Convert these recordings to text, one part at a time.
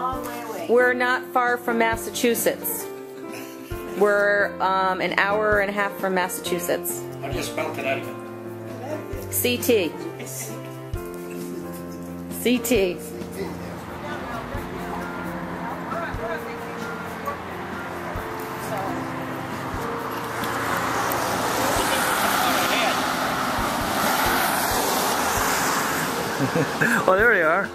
long way away. We're not far from Massachusetts. We're um, an hour and a half from Massachusetts. How do you spell Connecticut? CT. CT. oh, there they are.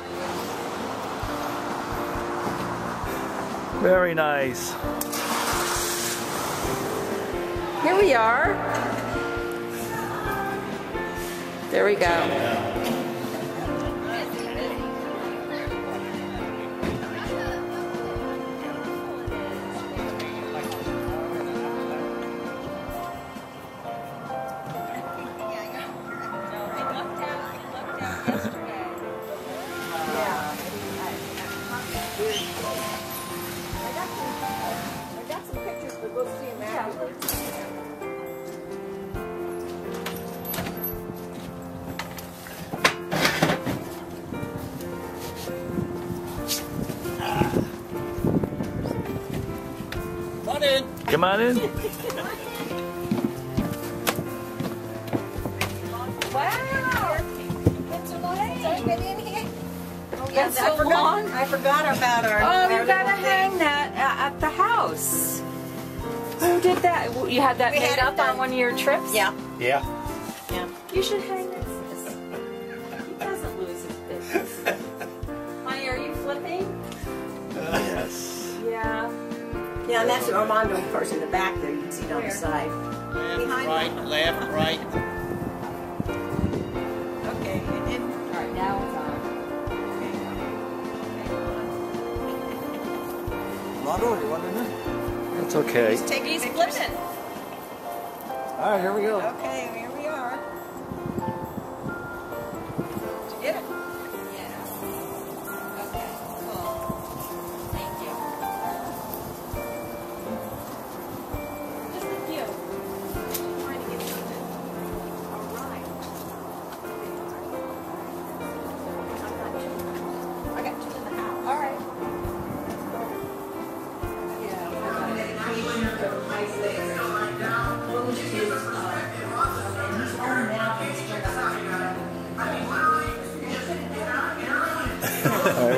Very nice. Here we are. There we go. Come on in. Come on in. Wow! Been so long I've been in here. Oh, Been yes, I so forgot- long. I forgot about our. Oh, our you gotta little thing. hang that uh, at the house. Who did that? You had that We made had up on one of your trips? Yeah, Yeah. yeah. You should hang this. He doesn't lose his business. Honey, are you flipping? Yes. Yeah. Yeah, and that's Armando, of course, in the back there. You can see it on the side. Left, Behind right, left, right. Okay, and then. All right, now it's on. Mondo, you want in there? That's okay. Take He's pictures. flipping. All right, here we go. Okay, here we are.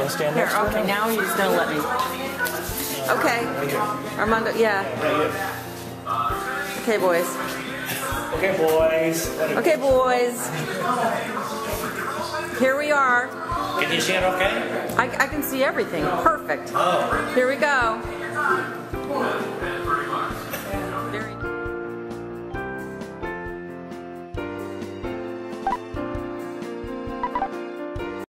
Want to stand Here, next okay, now he's gonna let me. Okay. Armando, yeah. Okay, boys. Okay, boys. Okay, boys. Here we are. Can you see it okay? I, I can see everything. Perfect. Oh. Here we go.